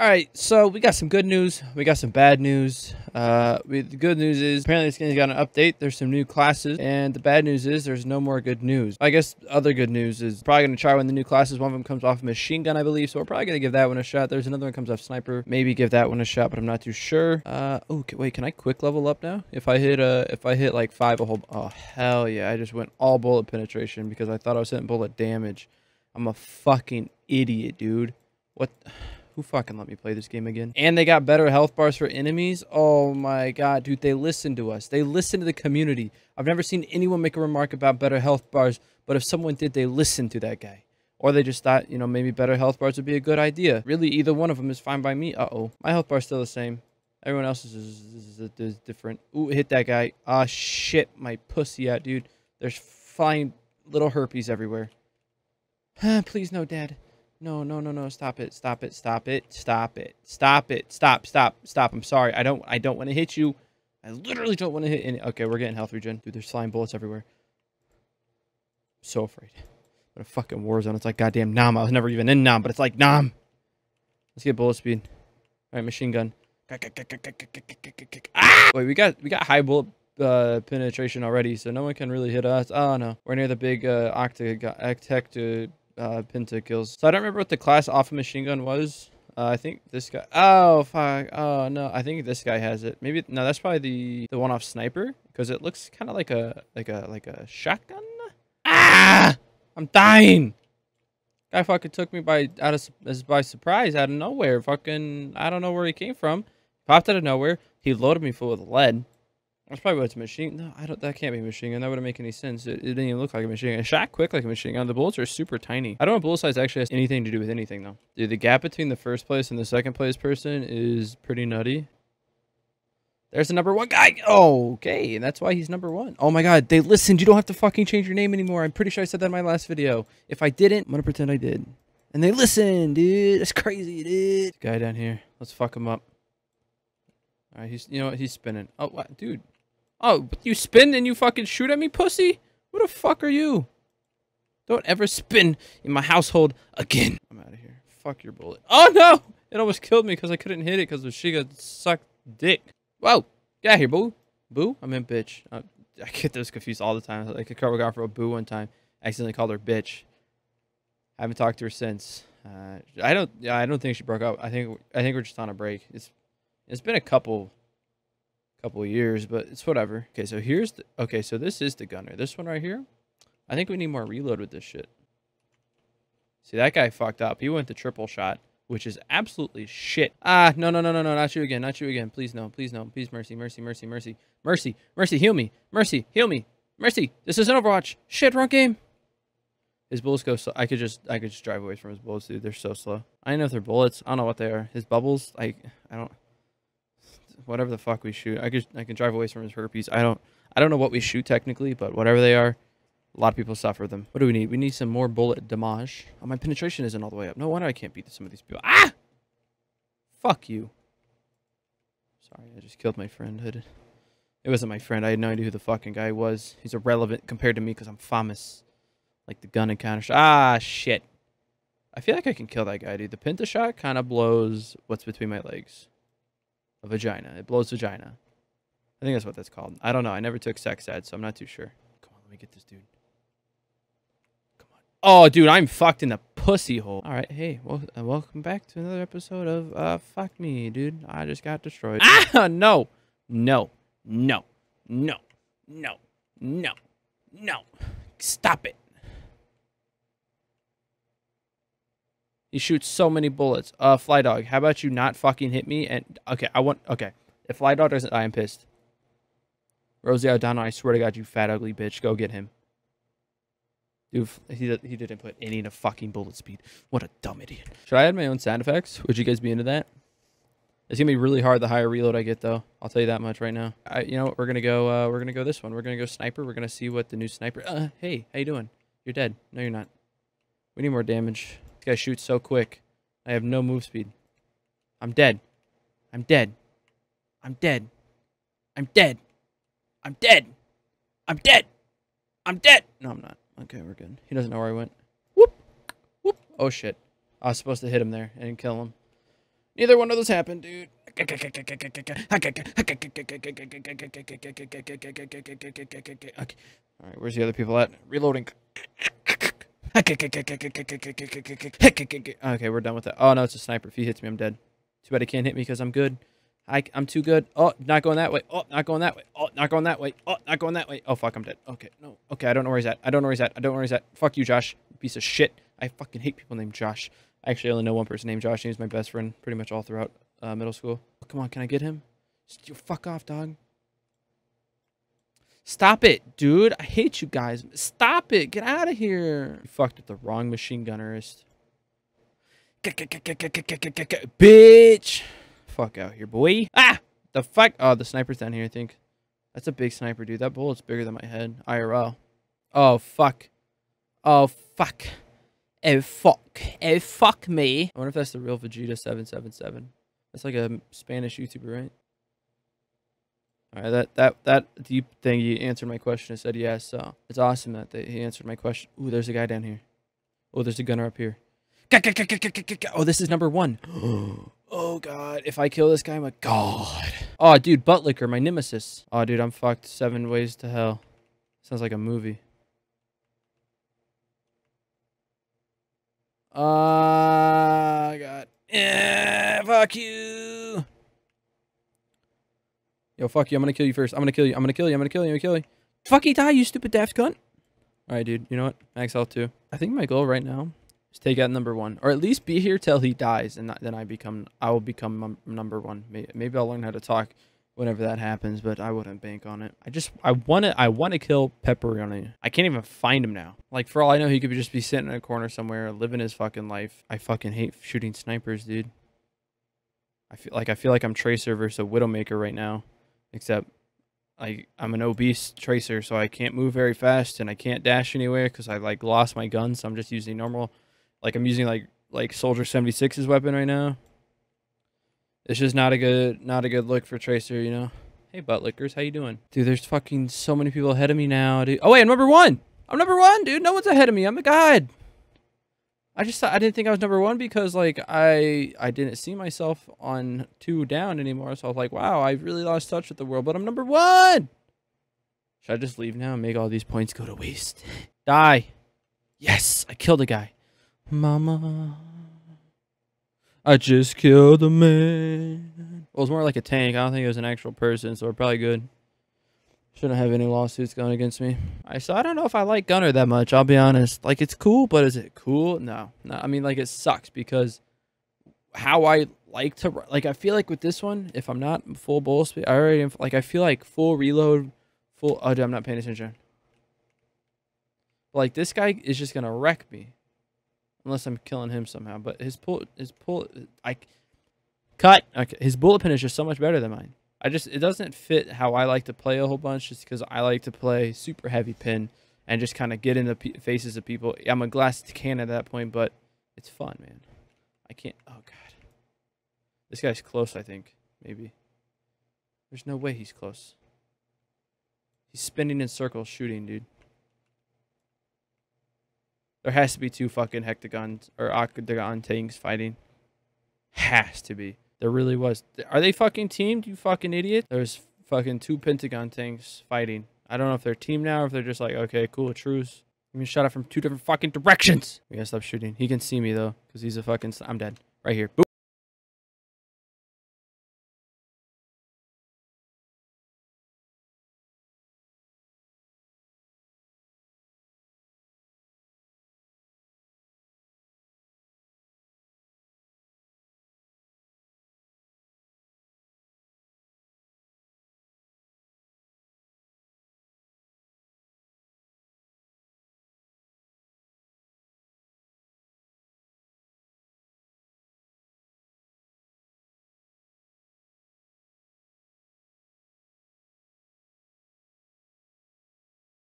All right, so we got some good news. We got some bad news. Uh, we, the good news is apparently this game's got an update. There's some new classes, and the bad news is there's no more good news. I guess other good news is probably gonna try of the new classes. One of them comes off machine gun, I believe. So we're probably gonna give that one a shot. There's another one comes off sniper. Maybe give that one a shot, but I'm not too sure. Uh, oh, wait, can I quick level up now? If I hit uh, if I hit like five a whole, oh hell yeah! I just went all bullet penetration because I thought I was hitting bullet damage. I'm a fucking idiot, dude. What? Who fucking let me play this game again? And they got better health bars for enemies. Oh my god, dude, they listen to us. They listen to the community. I've never seen anyone make a remark about better health bars, but if someone did, they listened to that guy. Or they just thought, you know, maybe better health bars would be a good idea. Really, either one of them is fine by me. Uh-oh. My health bar's still the same. Everyone else's is, is, is, is different. Ooh, hit that guy. Ah, shit. My pussy out, dude. There's flying little herpes everywhere. Please no, Dad. No, no, no, no. Stop it. Stop it. Stop it. Stop it. Stop it. Stop. Stop. Stop. I'm sorry. I don't I don't want to hit you. I literally don't want to hit any Okay, we're getting health regen. Dude, there's flying bullets everywhere. I'm so afraid. What a fucking war zone. It's like goddamn Nam. I was never even in Nam, but it's like Nam. Let's get bullet speed. Alright, machine gun. Ah! Wait, we got we got high bullet uh, penetration already, so no one can really hit us. Oh no. We're near the big uh octa octa uh, kills. So I don't remember what the class off a machine gun was. Uh, I think this guy. Oh fuck. Oh no. I think this guy has it. Maybe no. That's probably the the one off sniper because it looks kind of like a like a like a shotgun. Ah! I'm dying. Guy fucking took me by out of by surprise out of nowhere. Fucking I don't know where he came from. Popped out of nowhere. He loaded me full of lead. That's probably what it's a machine. No, I don't. That can't be a machine gun. That wouldn't make any sense. It, it, didn't even look like a machine gun. It shot quick like a machine gun. The bullets are super tiny. I don't know if bullet size actually has anything to do with anything though. Dude, the gap between the first place and the second place person is pretty nutty. There's the number one guy. Okay. And that's why he's number one. Oh my god, they listened. You don't have to fucking change your name anymore. I'm pretty sure I said that in my last video. If I didn't, I'm gonna pretend I did. And they listened, dude. That's crazy, dude. Guy down here. Let's fuck him up. All right, he's you know what? He's spinning. Oh, what, dude. Oh, you spin and you fucking shoot at me, pussy? What the fuck are you? Don't ever spin in my household again. I'm out of here. Fuck your bullet. Oh, no! It almost killed me because I couldn't hit it because the Shiga sucked dick. Whoa! Get out here, boo. Boo? I meant bitch. Uh, I get those confused all the time. Like a cover for a boo one time. I accidentally called her bitch. I haven't talked to her since. Uh, I don't. Yeah, I don't think she broke up. I think. I think we're just on a break. It's. It's been a couple couple years, but it's whatever. Okay, so here's the, okay, so this is the gunner. This one right here. I think we need more reload with this shit. See, that guy fucked up. He went to triple shot, which is absolutely shit. Ah, no, no, no, no, no, not you again, not you again. Please no, please no, please mercy, mercy, mercy, mercy, mercy, mercy, heal me, mercy, heal me, mercy. This isn't Overwatch. Shit, wrong game. His bullets go so I could just I could just drive away from his bullets, dude. They're so slow. I don't know if they're bullets. I don't know what they are. His bubbles, I I don't whatever the fuck we shoot. I could I can drive away from his herpes. I don't I don't know what we shoot technically, but whatever they are, a lot of people suffer them. What do we need? We need some more bullet damage. Oh, my penetration isn't all the way up. No wonder I can't beat some of these people. Ah! Fuck you. Sorry, I just killed my friend. It wasn't my friend. I had no idea who the fucking guy was. He's irrelevant compared to me because I'm famous. Like the gun encounter. Ah, shit. I feel like I can kill that guy, dude. The Penta shot kind of blows what's between my legs. A vagina. It blows vagina. I think that's what that's called. I don't know. I never took sex ed, so I'm not too sure. Come on, let me get this dude. Come on. Oh, dude, I'm fucked in the pussy hole. All right, hey, well, uh, welcome back to another episode of uh, Fuck Me, dude. I just got destroyed. Ah, no, no, no, no, no, no, no. Stop it. He shoots so many bullets. Uh, Fly Dog, how about you not fucking hit me? And okay, I want okay. If Fly Dog doesn't, I am pissed. Rosie O'Donnell, I swear to God, you fat ugly bitch, go get him. Dude, he he didn't put any into fucking bullet speed. What a dumb idiot. Should I add my own sound effects? Would you guys be into that? It's gonna be really hard the higher reload I get, though. I'll tell you that much right now. I, you know what? We're gonna go. Uh, we're gonna go this one. We're gonna go sniper. We're gonna see what the new sniper. Uh, hey, how you doing? You're dead. No, you're not. We need more damage. This guy shoots so quick. I have no move speed. I'm dead. I'm dead. I'm dead. I'm dead. I'm dead. I'm dead. I'm dead. No, I'm not. Okay, we're good. He doesn't know where I went. Whoop. Whoop. Oh, shit. I was supposed to hit him there and kill him. Neither one of those happened, dude. Okay. All right, where's the other people at? Reloading. Okay, we're done with that. Oh, no, it's a sniper. If he hits me, I'm dead. Too bad he can't hit me because I'm good. I, I'm too good. Oh, not going that way. Oh, not going that way. Oh, not going that way. Oh, not going that way. Oh, fuck, I'm dead. Okay, no. Okay, I don't know where he's at. I don't know where he's at. I don't know where he's at. Fuck you, Josh. Piece of shit. I fucking hate people named Josh. I actually only know one person named Josh. He was my best friend pretty much all throughout uh, middle school. Oh, come on, can I get him? Just, you fuck off, dog. Stop it, dude. I hate you guys. Stop it. Get out of here. You fucked with the wrong machine gunnerist. Bitch. Fuck out here, boy. Ah! The fuck? Oh, the sniper's down here, I think. That's a big sniper, dude. That bullet's bigger than my head. IRL. Oh, fuck. Oh, fuck. Oh, fuck. Oh, fuck me. I wonder if that's the real Vegeta777. That's like a Spanish YouTuber, right? All right, that that that deep thing. You answered my question. I said yes. So it's awesome that they, he answered my question. Ooh, there's a guy down here. Oh, there's a gunner up here. Oh, this is number one. Oh god, if I kill this guy, my god. Oh, dude, Buttlicker, my nemesis. Oh, dude, I'm fucked. Seven ways to hell. Sounds like a movie. Ah, uh, god. Yeah, fuck you. Yo, fuck you. I'm gonna kill you first. I'm gonna kill you. I'm gonna kill you. I'm gonna kill you. I'm gonna kill you. Fucking die, you stupid daft cunt. Alright, dude. You know what? Max health too. I think my goal right now is take out number one. Or at least be here till he dies. And then I become, I will become number one. Maybe I'll learn how to talk whenever that happens, but I wouldn't bank on it. I just, I want to, I want to kill Pepperoni. I can't even find him now. Like, for all I know, he could just be sitting in a corner somewhere, living his fucking life. I fucking hate shooting snipers, dude. I feel like, I feel like I'm Tracer versus a Widowmaker right now. Except I I'm an obese tracer, so I can't move very fast and I can't dash anywhere because I like lost my gun. So I'm just using normal, like I'm using like like Soldier 76's weapon right now. It's just not a good not a good look for tracer, you know. Hey, butt lickers, how you doing, dude? There's fucking so many people ahead of me now, dude. Oh wait, I'm number one. I'm number one, dude. No one's ahead of me. I'm a god. I just I didn't think I was number one because like I I didn't see myself on two down anymore. So I was like, wow, I really lost touch with the world, but I'm number one. Should I just leave now and make all these points go to waste? Die. Yes, I killed a guy. Mama. I just killed a man. Well, it was more like a tank. I don't think it was an actual person, so we're probably good. Shouldn't have any lawsuits going against me. I so I don't know if I like Gunner that much. I'll be honest. Like it's cool, but is it cool? No, no. I mean, like it sucks because how I like to like. I feel like with this one, if I'm not full bull speed, I already like. I feel like full reload, full. Oh, dude, I'm not paying attention. like this guy is just gonna wreck me, unless I'm killing him somehow. But his pull, his pull, I cut. Okay, his bullet pin is just so much better than mine. I just it doesn't fit how I like to play a whole bunch just because I like to play super heavy pin and just kind of get in the faces of people. I'm a glass can at that point, but it's fun, man. I can't. Oh god, this guy's close. I think maybe. There's no way he's close. He's spinning in circles, shooting, dude. There has to be two fucking hectagons or octagon tanks fighting. Has to be. There really was. Are they fucking teamed, you fucking idiot? There's fucking two Pentagon tanks fighting. I don't know if they're teamed now or if they're just like, okay, cool, truce. I'm being shot at from two different fucking directions. We gotta stop shooting. He can see me though, because he's a fucking. I'm dead. Right here. Boop.